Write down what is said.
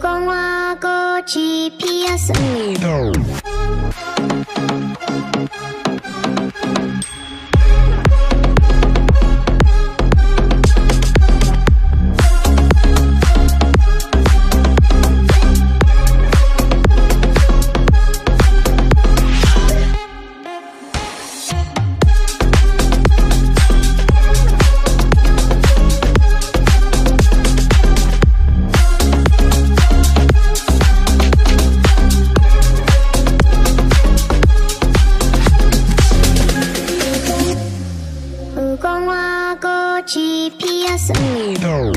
过去偏生你。有讲我过去 GPS. No.